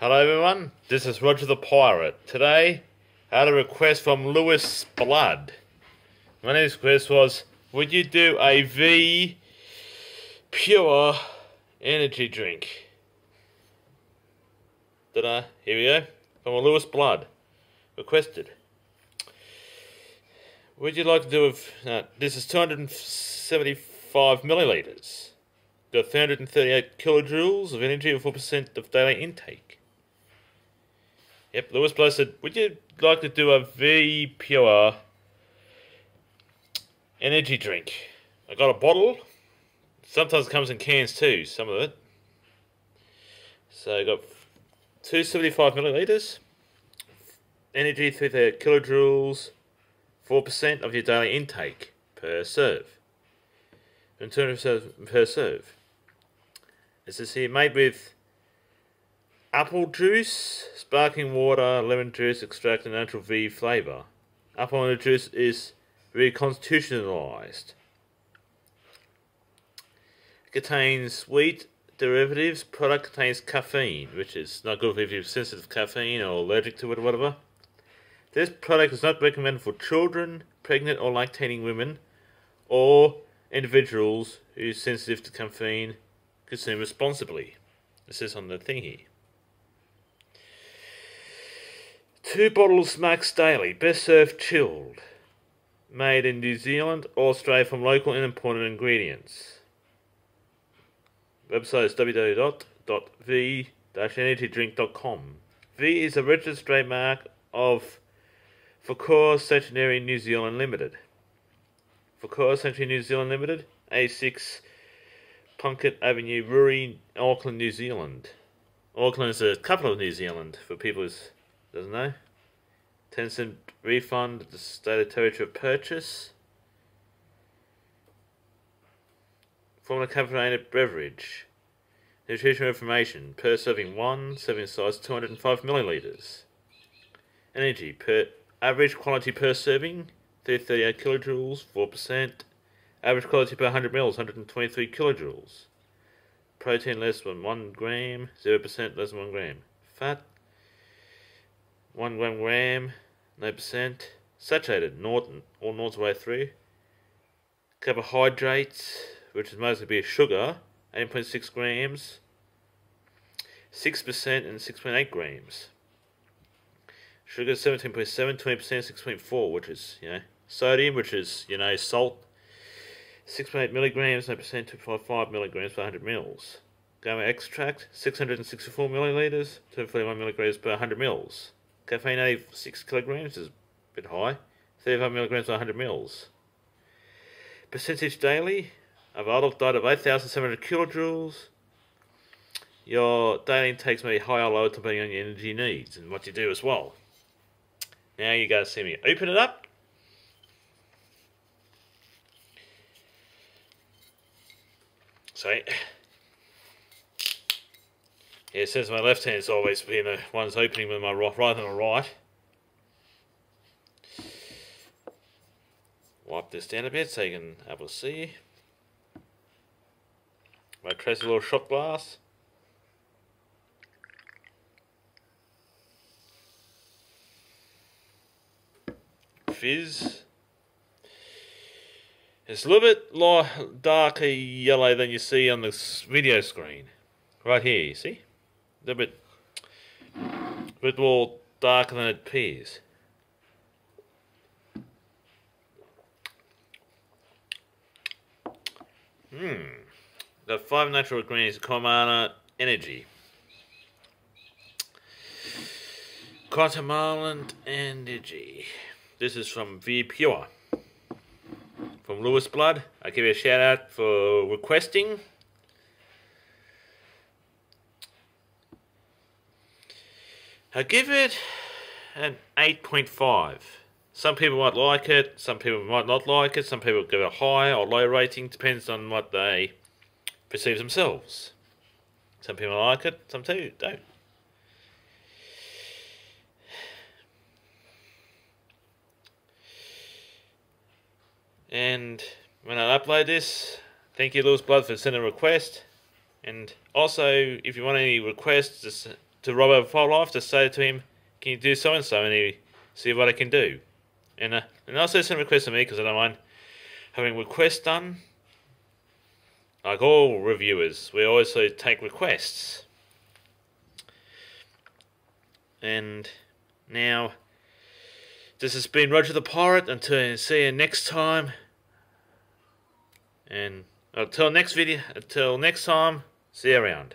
Hello everyone, this is Roger the Pirate. Today, I had a request from Lewis Blood. My next request was, would you do a V Pure energy drink? Ta-da, here we go, from Lewis Blood. Requested. Would you like to do with, this is 275 milliliters. Got 338 kilojoules of energy and 4% of daily intake. Yep, Lewis said, would you like to do a V Pure energy drink? I got a bottle. Sometimes it comes in cans too, some of it. So I got 275 milliliters. Energy 338 kilojoules. 4% of your daily intake per serve. In terms of per serve. This is here made with apple juice, sparkling water, lemon juice, extract, and natural V flavour. Apple juice is reconstitutionalized. It contains sweet derivatives. Product contains caffeine, which is not good if you're sensitive to caffeine or allergic to it or whatever. This product is not recommended for children, pregnant or lactating women, or individuals who are sensitive to caffeine. Consume responsibly. This is on the thingy. Two bottles max daily, best served chilled. Made in New Zealand or Australia from local and imported ingredients. Website is www.v-energydrink.com. V is a registered trademark of Frucor Suntory New Zealand Limited. Frucor Suntory New Zealand Limited, A6 Plunket Avenue, Wiri, Auckland, New Zealand. Auckland is the capital of New Zealand, for people who doesn't know. 10 cent refund the state of territory of purchase. Formula caffeinated beverage. Nutritional information per serving 1, serving size 205 milliliters. Energy per average quality per serving 338 kilojoules, 4%. Average quality per 100 mils 123 kilojoules. Protein less than 1 gram, 0% less than 1 gram. Fat 1 gram gram, no percent. Saturated, Norton or North way through. Carbohydrates, which is mostly be sugar, 8.6 grams. 6% and 6.8 grams. Sugar 17.7, 20%, 6.4, which is, you know, sodium, which is, you know, salt. 6.8 milligrams, no percent, 2.5 milligrams per 100 mils. Guarana extract, 664 milliliters, 241 milligrams per 100 mils. Caffeine 86 kilograms is a bit high. 35 milligrams per 100 mils. Percentage daily of adult diet of 8,700 kilojoules. Your daily intakes may be higher or lower depending on your energy needs and what you do as well. Now you guys see me open it up. So yeah, it says my left hand's always been the one's opening with my right rather than my right. Wipe this down a bit so you can have a see. My trusty little shot glass. Fizz. It's a little bit darker yellow than you see on the video screen. Right here, you see? Bit, a bit more darker than it appears. Hmm. The five natural ingredients Comana Energy. Guatemalan Energy. This is from V Pure. From Lewis Blood. I give you a shout out for requesting. I give it an 8.5. Some people might like it, some people might not like it, some people give it a high or low rating, depends on what they perceive themselves. Some people like it, some too don't. And when I upload this, thank you Lewis Blood for sending a request. And also, if you want any requests, just to Robert Life to say to him, "Can you do so and so?" and he see what I can do. And uh, and also send requests to me because I don't mind having requests done. Like all reviewers, we also take requests. And now, this has been Roger the Pirate. Until see you next time. And until next video, until next time, see you around.